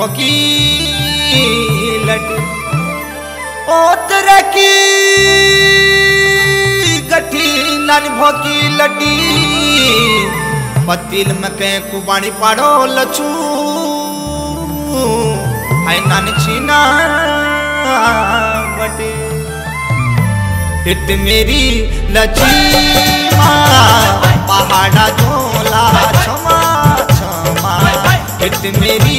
गठी नानी भोकी लट की गठी नानी भोकी लटी पतिल में के कुबाणी पाड़ो लचू, हाय नानी छीना बटे। हिट मेरी लची पहाड़ा झोला छमा छमा। हिट मेरी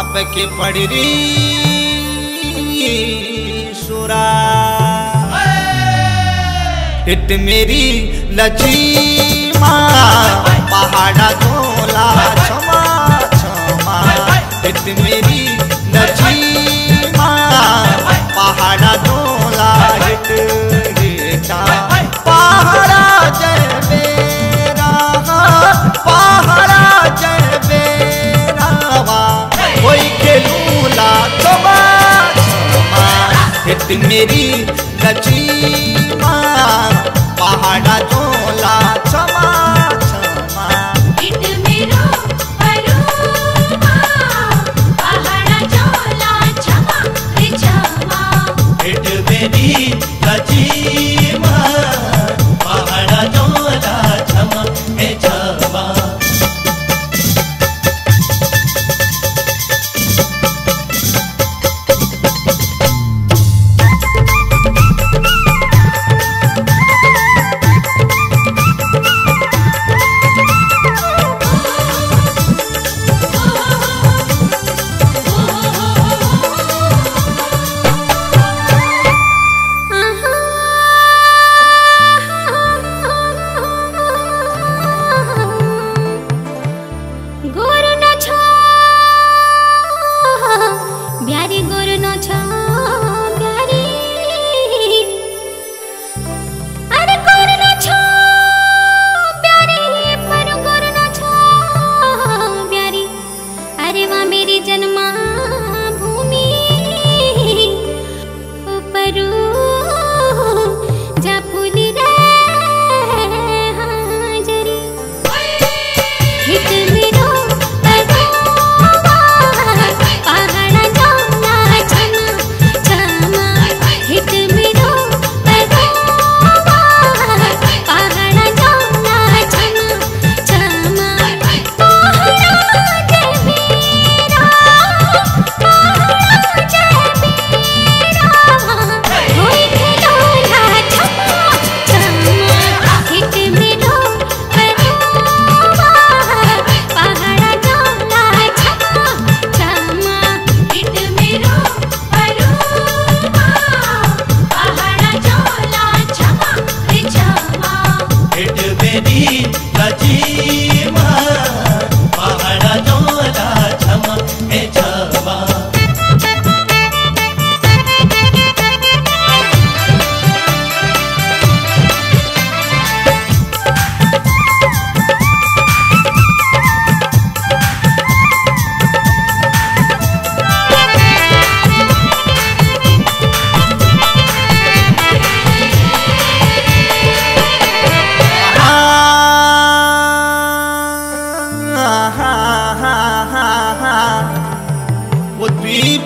हप के पड़री सुरा। हिट मेरी लची पहाड़ा झोला छमा छमा। हिट मेरी लची पहाड़ा झोला हिट हिटा मेरी लची माँ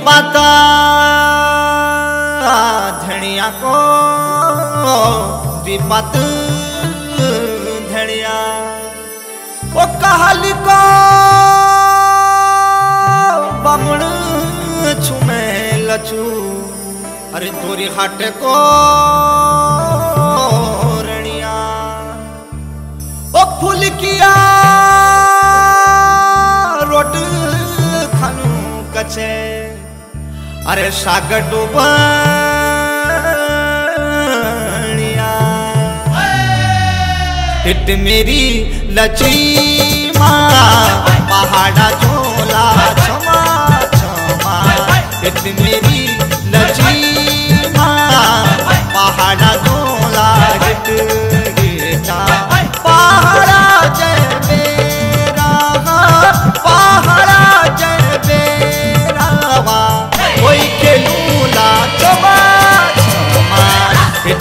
पता धनिया को विपत, धनिया वो कहल को बमण छुमे लचू। अरे तोरी हट को रनिया। वो फूल किया रोट खनू कचे अरे सागर डूबनिया। हिट मेरी लची माँ पहाड़ा झोला छमा छमा हिट मेरी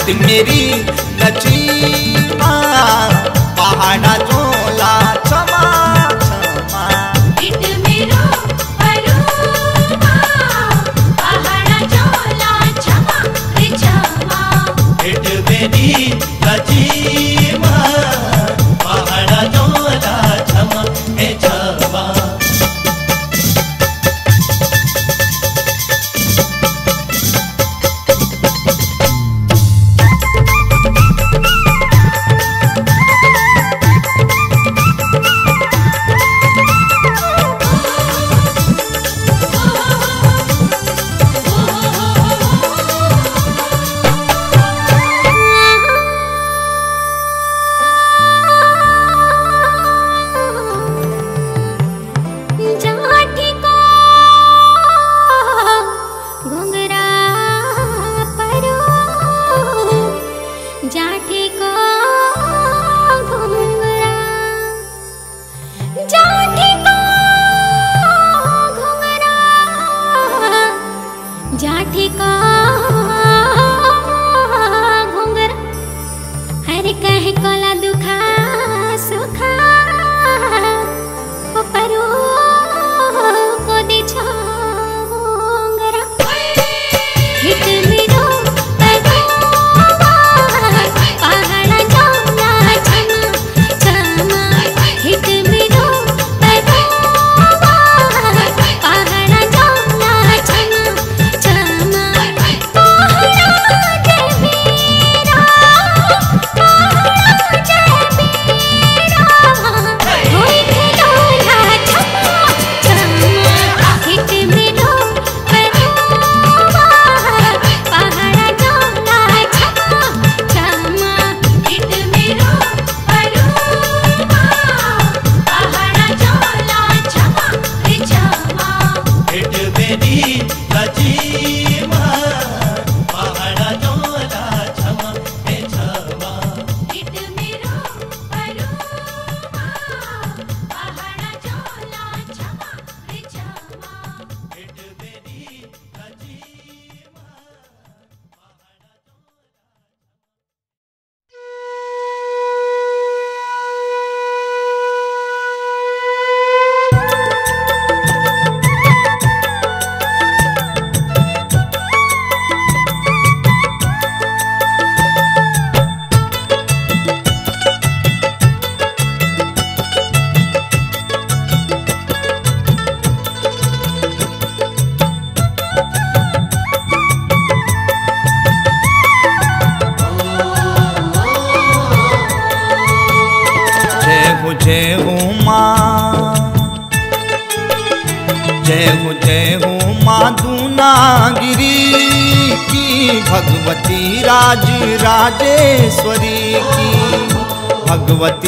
हिट मेरी लची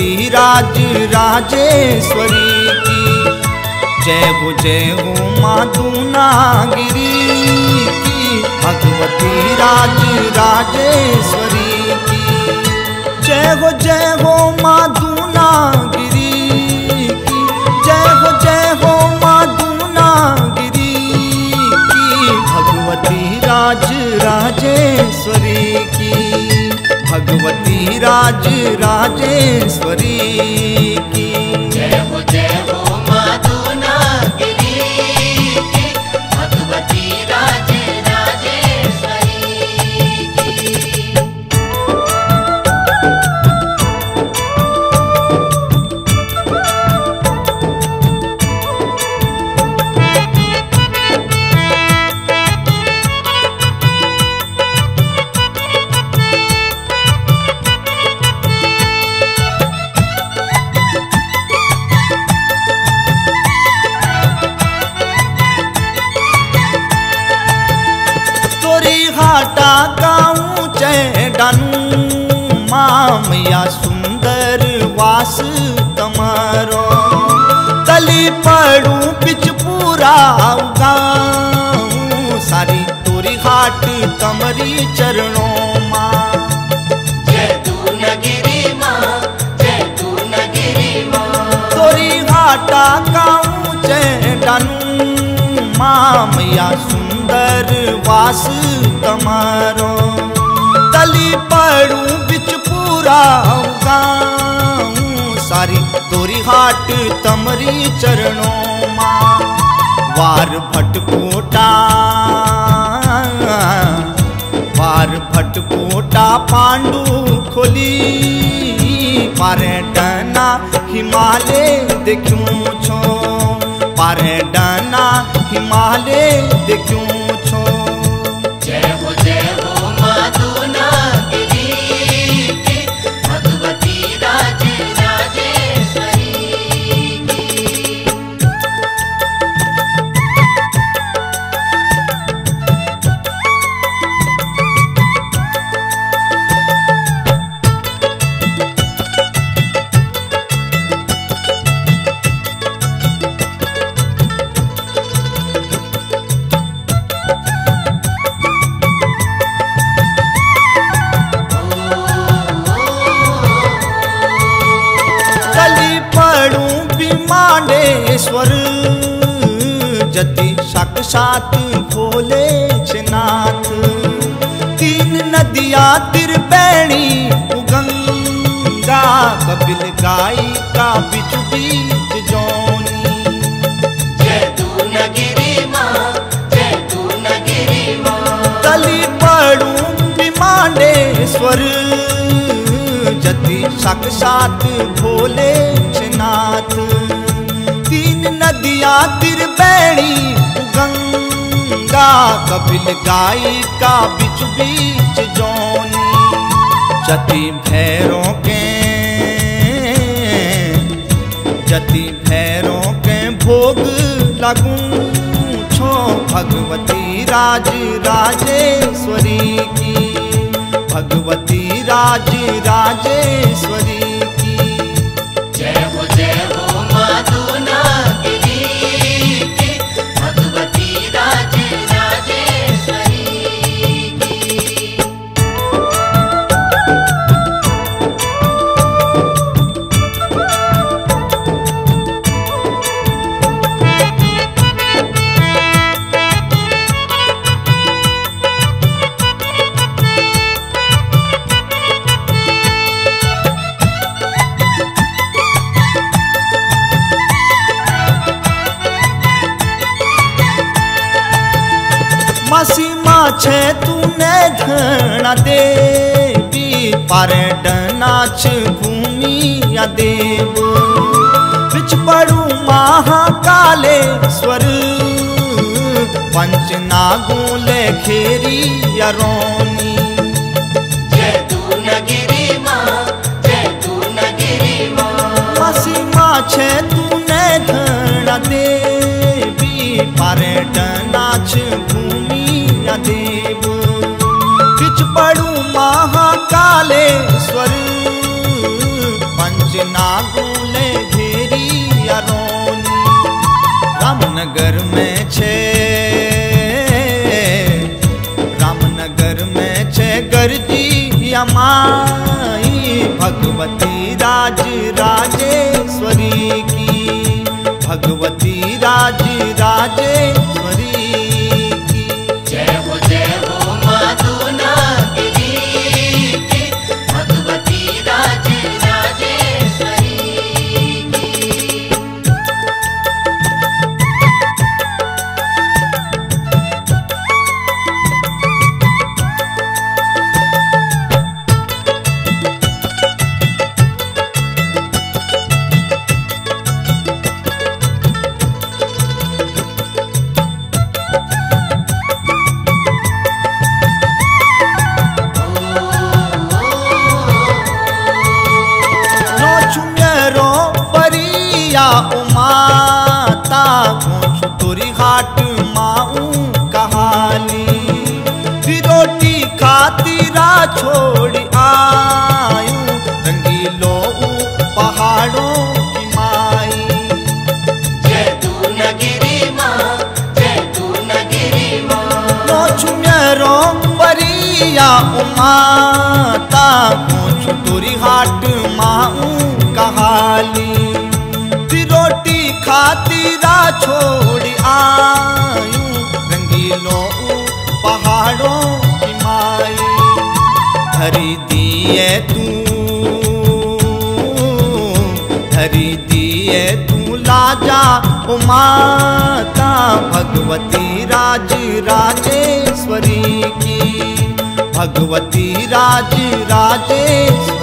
राज राजेश्वरी की। जय हो जय हो, माँ की। भगवती राज राजेश्वरी की। जय हो जय हो, माँ की। जय हो जय हो की। भगवती राज राजेश्वरी भगवती राज राजेश्वरी। वास तमारो। तली पड़ू बिच पूरा गाऊं। सारी तोरी हाट तमरी चरणों माँ। वार भटकोटा वार भटकोटा पांडू खोली। पारे डना हिमालय देखूँ छो। पारे डना हिमालय देखूँ का बिच बीच जोनी जति भैरों के, जति भैरों के भोग लगूं छो भगवती राज राजेश्वरी की। भगवती राज राजेश्वरी डनाछ भूमि या देव। बिच पड़ू महाकालेश्वर पंच नागोले खेरी या रोनी। माछे तूने घना देवी पारे डनाछ भूमि पंच नागोले घेरी या रामनगर में छे। रामनगर में छे गरजी या भगवती राज राजेश्वरी की। भगवती राज राजेश्वरी भगवती राज राजेश्वरी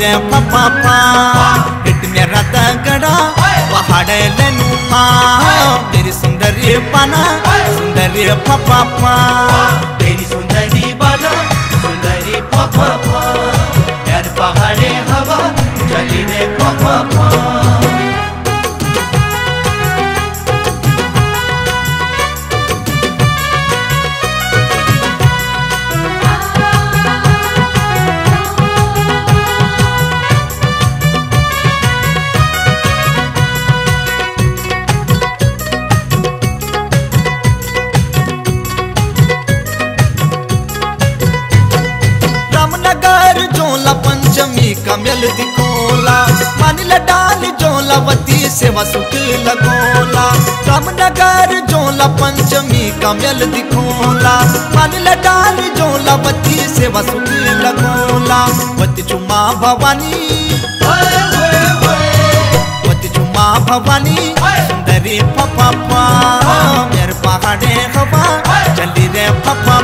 रे पपा पा हिट मेरा तगड़ा पहाड़े लेनू माँ मेरी सुंदरी बना सुंदरी पपा पा कमल दिखोला। मानिला डाल जोलावती सेवा सुख लगोला। रामनगर जोला पंचमी कमल दिखोला। मानिला डाल जोलावती सेवा सुख लगोला। वती चुमा भवानी। वती चुमा भवानी। सुंदरी पपा पा मेरे पहाड़े हवा। चली रे पपा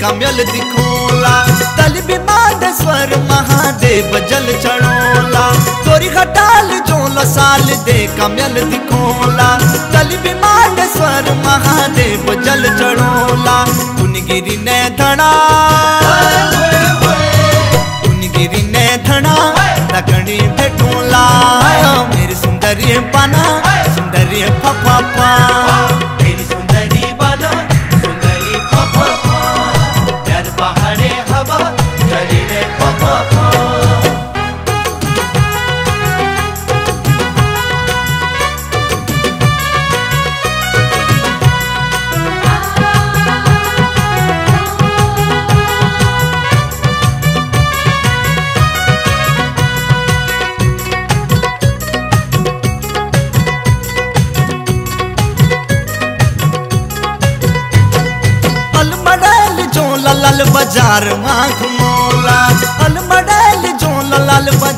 कमल दिखोला। तल स्वर महादेव, जल चढ़ोला। तोरी हटाल जोलो साल दे कमल दिखोला। तल बिमादेश्वर महादेव, जल चढ़ोला। कुनगिरी ने धड़ा। कुनगिरी ने धड़ा दकड़ी भेटोला मेरी सुंदरी बना सुंदरी पपा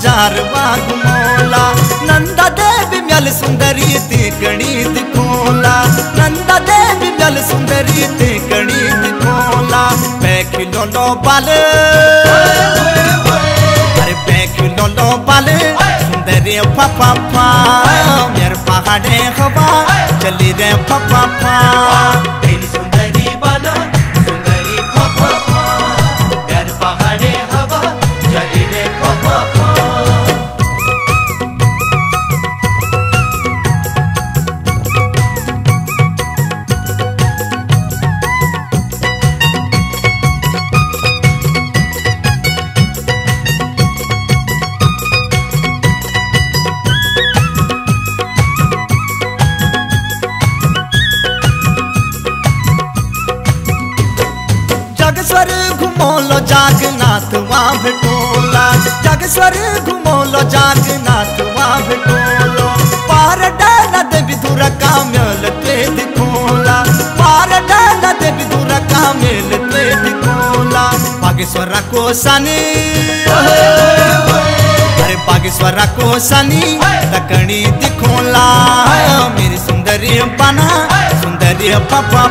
लल बाज़ार माँ घुमोला नंदा देवी म्यल सुंदरी ते गणित खोला नंदा देवी म्यल सुंदरी ते गणित खोला पैखिलो लो बाल अरे पैखिलो लो बाल सुंदरी पापा पा मेरे पहाड़े हवा चली रे पापा पा जागेश्वर घुमौलो, जागनाथ वहाँ भेटोलो पार डाला देवी धुरा का मेल ते दिखोला। पार डाला देवी धुरा का मेल ते दिखोला। बागेश्वरा को सनी। अरे बागेश्वरा को सनी दकणी दिखोला। मेरी सुंदरी पाना, सुंदरी पापा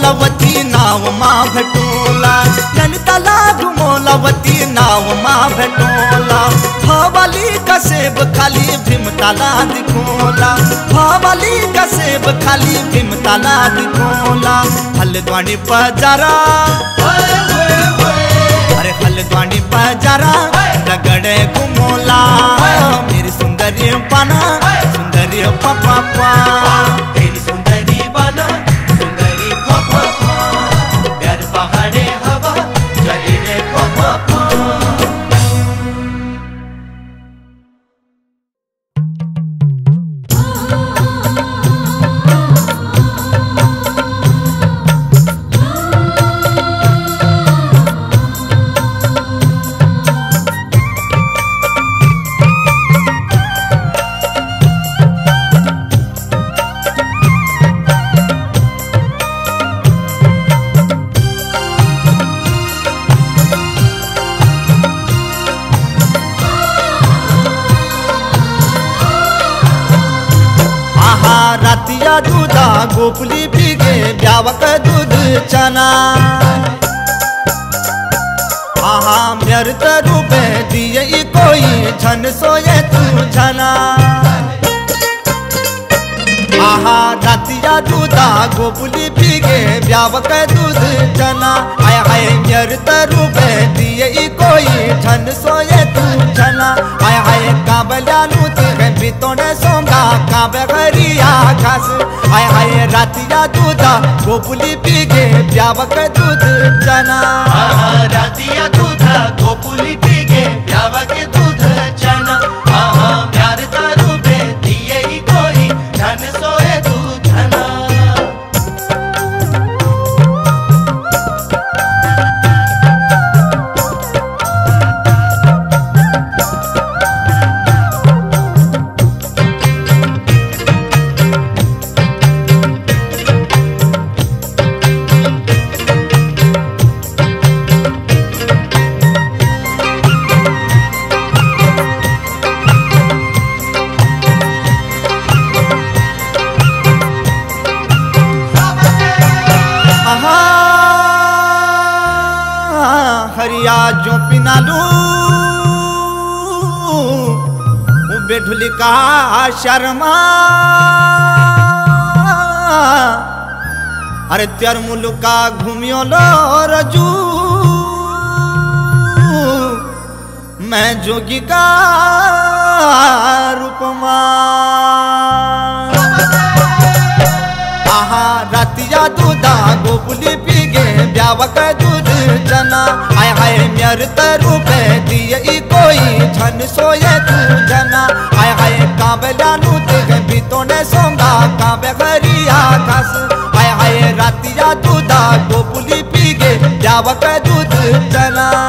घुमोलवती नाव मा भेटोला नैनीताला घुमोलवती नाव मा भेटोला भवाली का सेब खाली भीमताला दिखोला भवाली का सेब खाली भीमताला दिखोला हल्द्वानी पजारा अरे हल्द्वानी पजारा रगड़े घुमोला। मेरी सुंदरी पाना सुंदरी पापा। ब्यावक दूध चना। आय हाय म्यर्त तरु दिए कोई ठन सोए तू चना आय हाय काबल्या नूत बितोने सोंगा काबे गरिया घास। आय हाय रातिया दूधा, गोपुली पीगे प्यावक दूध चना। आहा रातिया हरिया जो पिनालू बेढुली का शर्मा। अरे त्यार मुलुका घूमियो लो रजू, मैं जोगी का रूपमा। आहा रातिया दूधा गोपुली पीगे ब्यावक दूध जना। हाय म्यर रूपे दिए कोई झन सोए तू जना। आय हाय काबला नू ते ने सोंगा काबे गरिया घास। आय हाय, रातिया दूधा, गोपुली पीगे, जावक दूध जना।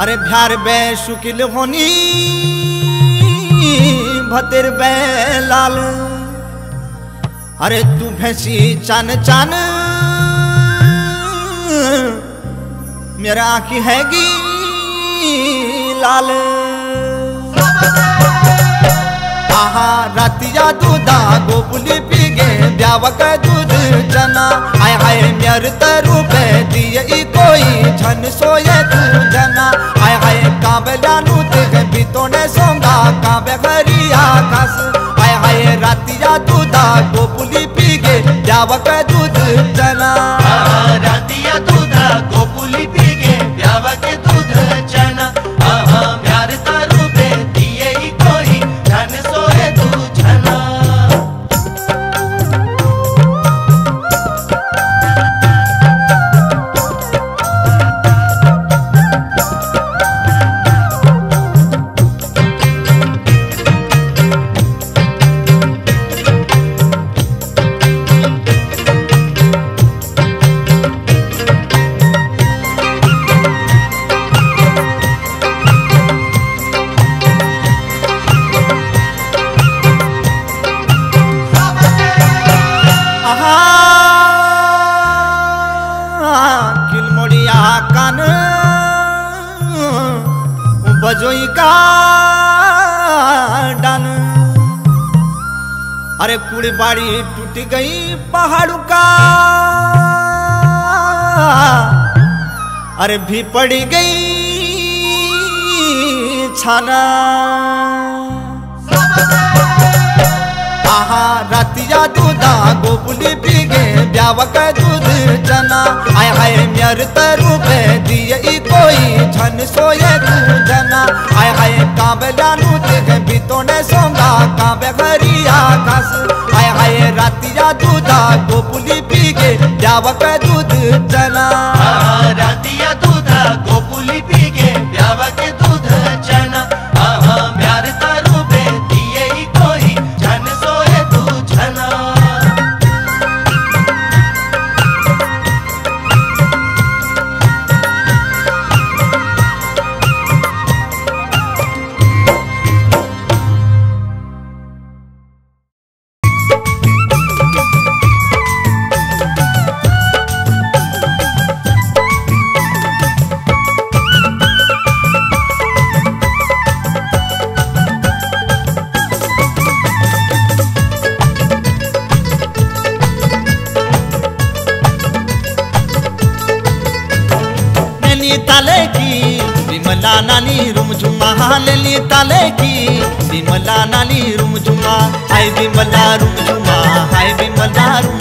अरे भ्यार बे शुकिल होनी, भतिर बे लाल अरे तू भैंसी चन चन, मेरा आँखी हैगी लाल। आहा, रतिया दूधा गोपुली पी गे ब्यावक दूध। जना आय हाय मेर तरु पे दिए ई कोई झन सोए तू जना आय हाय कांबे जानू देख बितोने सोंगा कांबे भरिया घास आय हाय रतिया दूधा गोपुली पी गे ब्यावक दूध जना टूट गई पहाड़ का। अरे भी पड़ी गई छाना। आहा रतिया दूधा गोपुली पी गे ब्यावक दूध जना आय हाय मेर तरु पे दिए कोई झन सोए तू जना आय हाय कांबे जानू देख बितोने सोंगा, कांबे घरिया घास। आय रातिया दूधा गोपुली पी के जावक दूध जना विमला नानी रुमझुमा हाय विमला रुमझुमा हाय Vimla रुमझुमा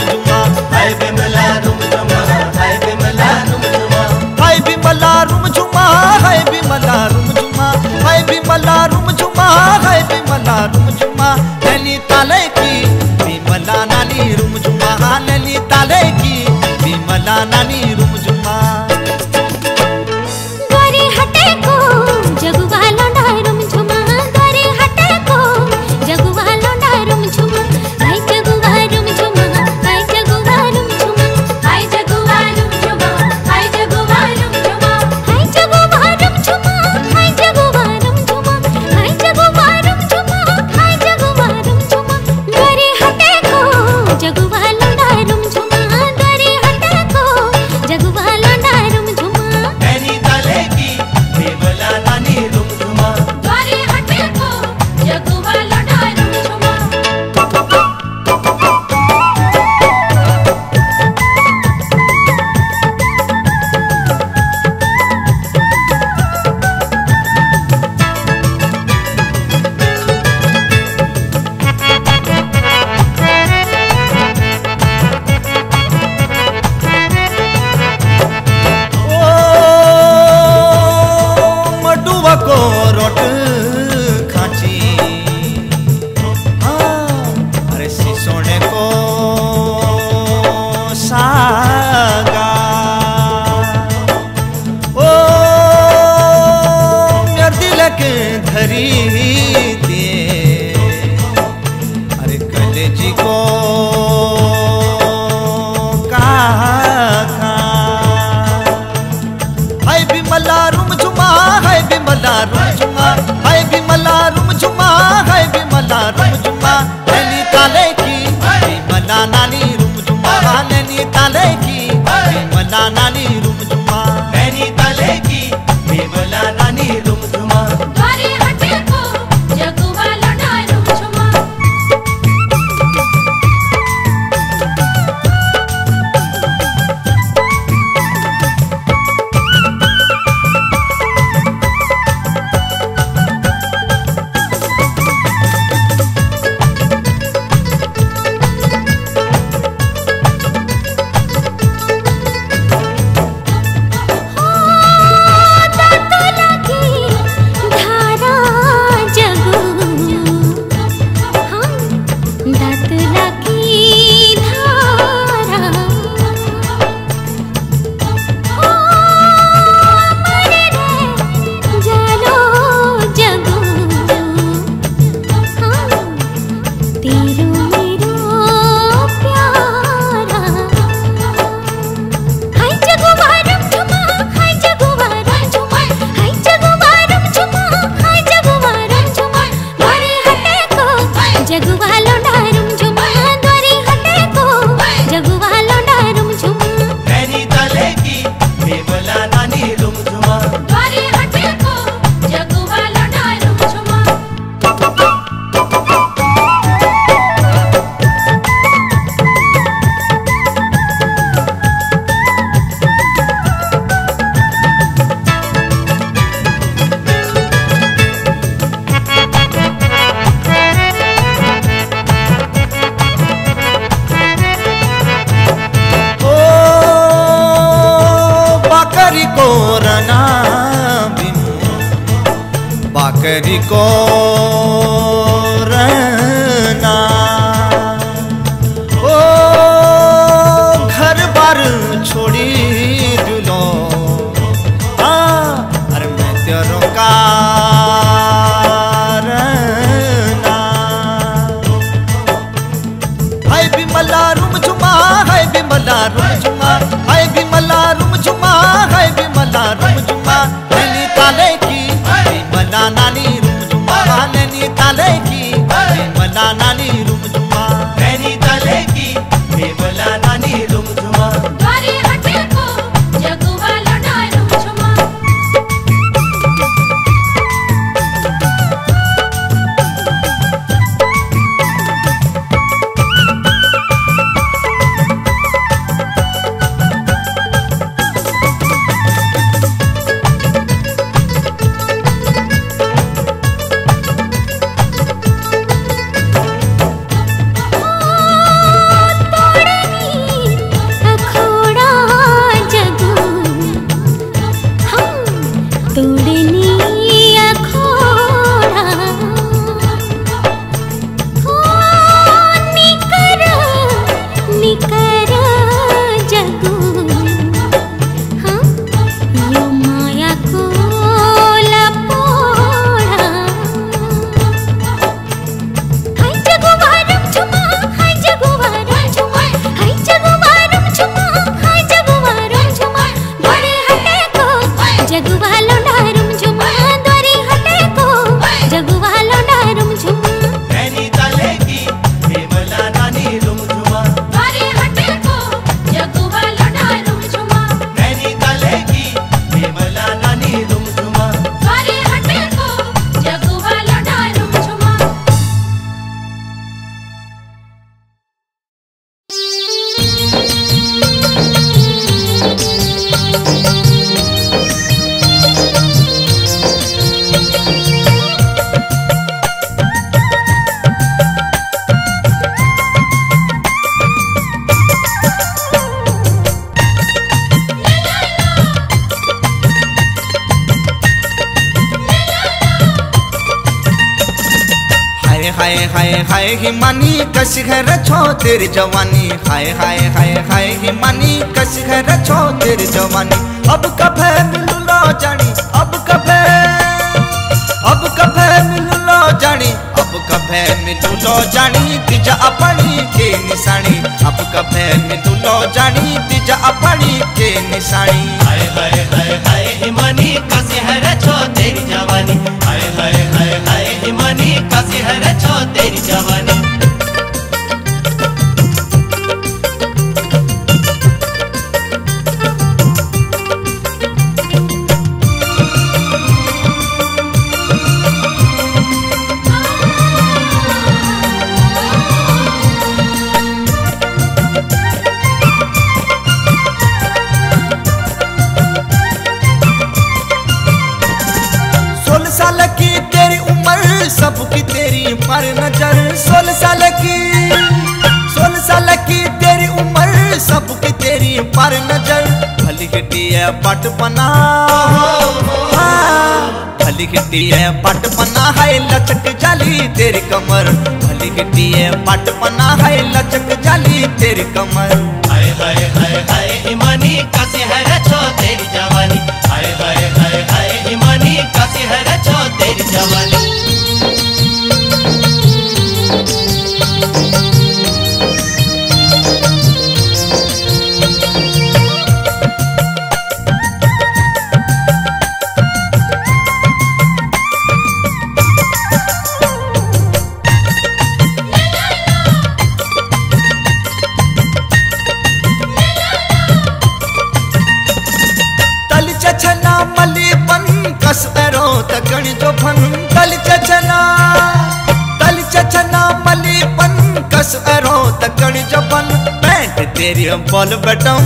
từ đi ní Himani कस घर छो तेरी जवानी? हाय हाय हाय हाय हिमानी कस घर छो तेरी जवानी? अब कब मिल लो जानी, अब कब अब कब मिल लो जानी, अब कब मिल लो जानी तीजा अपनी के निशानी। अब कब मिल लो जानी तीजा अपनी के निशानी। हाय हाय हाय हाय हिमानी कस घर छो तेरी जवानी? हाय हाय हाय हाय हिमानी कस घर छो तेरी जवानी? पर नज़र, भली है पट बना भली है पट बना है लचक जाली तेरी कमर। भली है पट बना है लचक जाली तेरी कमर। हाय हाय हाय हाय हिमानी कैसी है छो तेरी जवानी। हाय हाय हाय हाय हिमानी कैसी है छो तेरी जवानी। तेरी बॉल बटम।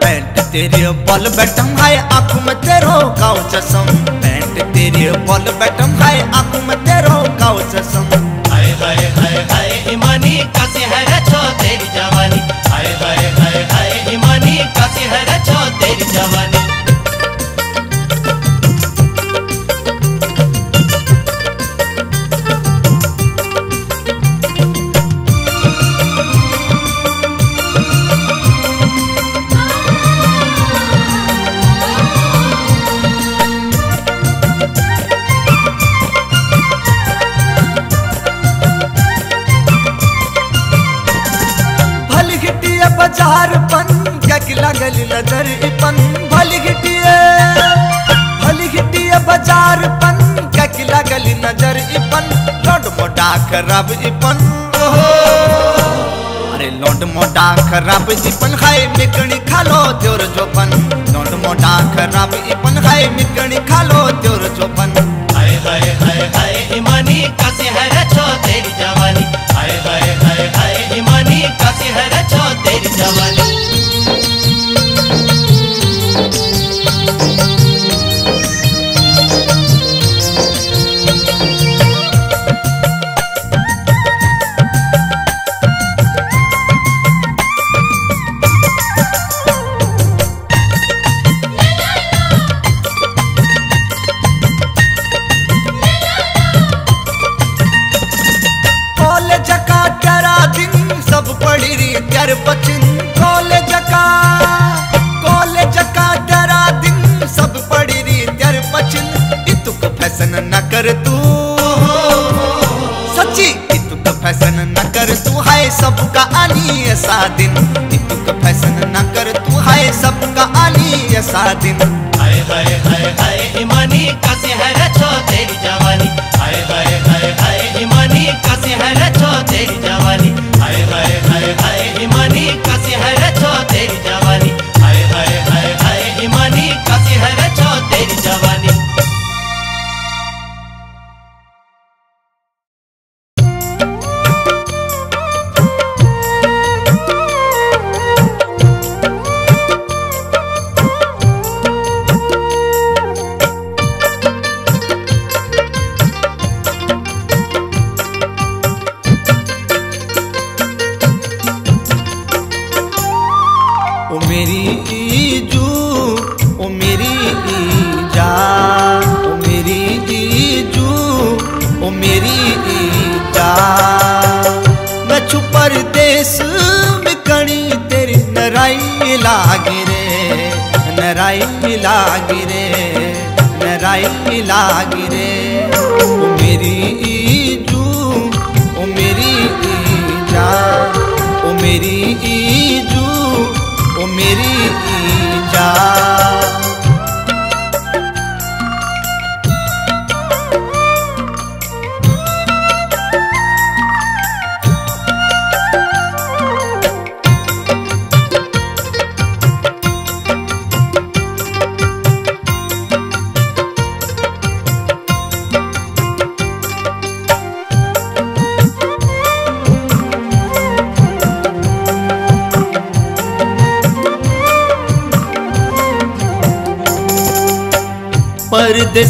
पैंट तेरी बॉल बटम, हाय आँख में तेरो काव चसम पैंट तेरी बल बटम, हाय आँख में तेरो काव चसम हाय हाय हाय हाय, हिमानी कैसी है रे छो तेरी जवानी। हाय हाय हाय हाय, हिमानी कैसी है रे छो तेरी जवानी। गिटिया बाज़ार पन गक लगल नज़र इपन। भली गिटिया बाज़ार पन गक लगल नज़र इपन। लोड मोटा खराब इपन अरे लोड मोटा खराब इपन, हाय मिकणी खालो त्योर जोपन। लोड मोटा खराब इपन, हाय मिकणी खालो त्योर जोपन। रे छो आनी ऐसा दिन इतुक फ़ैशन ना कर तू है सबका आली ऐसा दिन हाय हाय।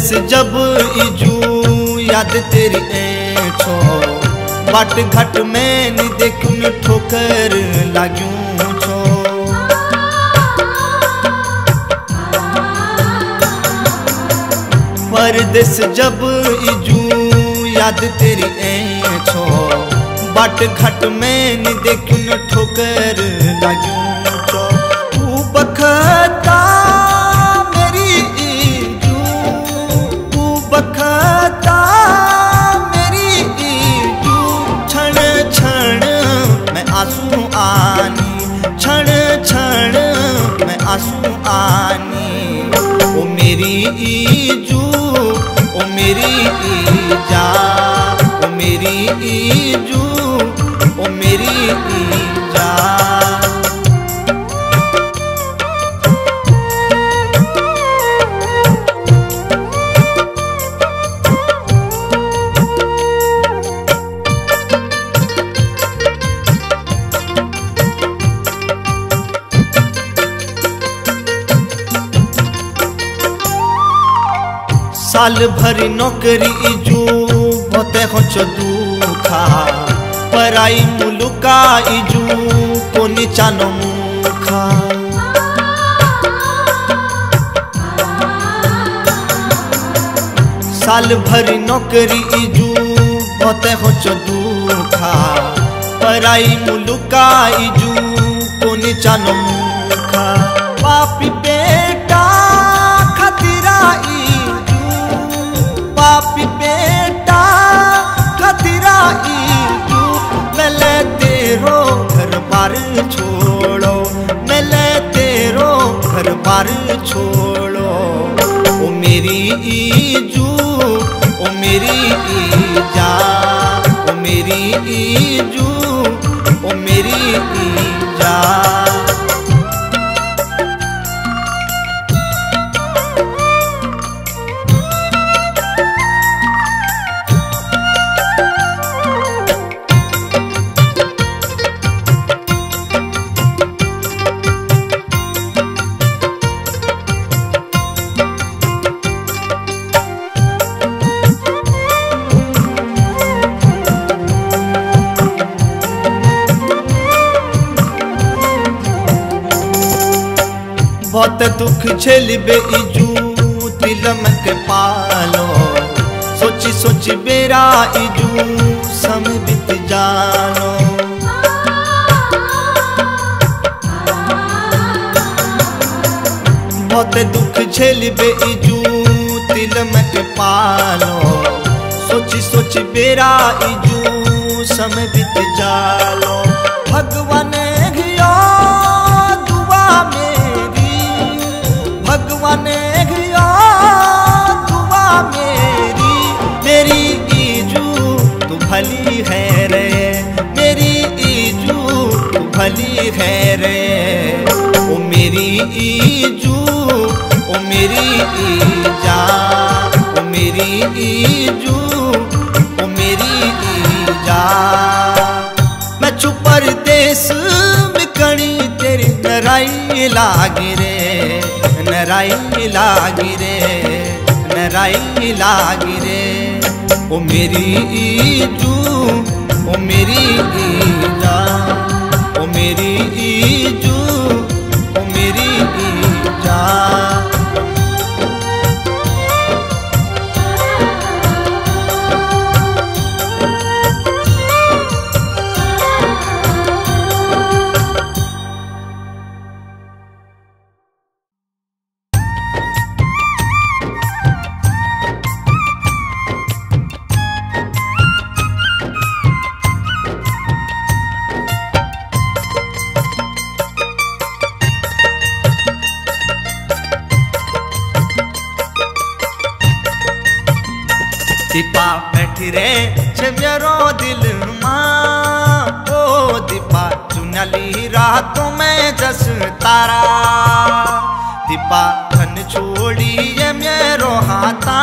परदेस जब इजू, याद तेरी छो बाट घाट में देखूँ ठोकर लाग्यूं छो। परदेस जब इजू, याद तेरी छो बाट घाट में देखूँ ठोकर लाग्यूं मेरी ईजा ओ मेरी ईजू ओ मेरी ईजा साल भरी नौकरी इजू होते हो दुखा पराई मुलुका इजू को निचानो मुखा साल भरी नौकरी इजू होते हो दुखा पराई मुलुका इजू को निचानो मुखा पापी बार छोड़ो। ओ मेरी ईजू ओ मेरी ईजा ओ मेरी ईजू ओ मेरी ईजा। बहुत दुख झेलबे इजू तिलम के पालो। सोची सोची बेरा इजू, सम बीत जानो। बहुत दुख झेलबे इजू तिलम के पालो। सोची सोची बेरा इजू, सम बीत जालो भगवान मेरी ईजू, ओ मेरी ईजा, ओ मेरी ईजू, ओ मेरी ईजा। मैं चुप परदेस में कणी तेरी नराई लागी रे, नराई लागी रे, नराई लागी रे। ओ मेरी ईजू, ओ मेरी ईजा, ओ मेरी ईजू। बैठी रे छे मेरो दिल माँ। ओ दीपा चुनली रातों में जस तारा। दीपा, धन छोड़ी ये मेरो हाथा।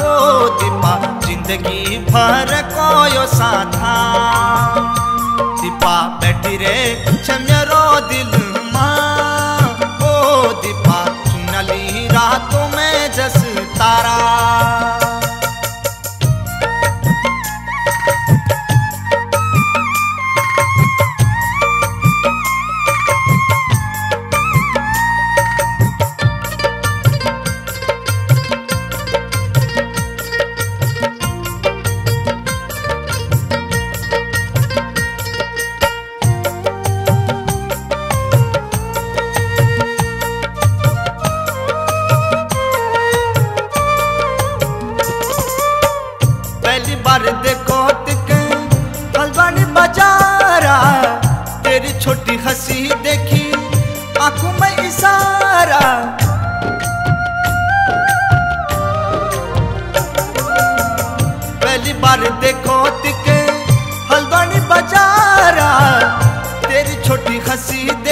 ओ दीपा, ज़िंदगी भर को यो साथा। दीपा, बैठी रे छे मेरो दिल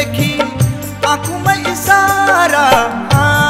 देखी आँखों में इशारा हाँ,